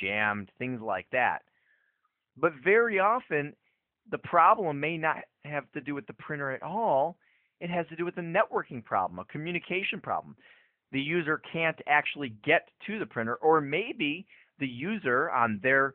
jammed, things like that. But very often, the problem may not have to do with the printer at all. It has to do with a networking problem, a communication problem. The user can't actually get to the printer, or maybe the user on their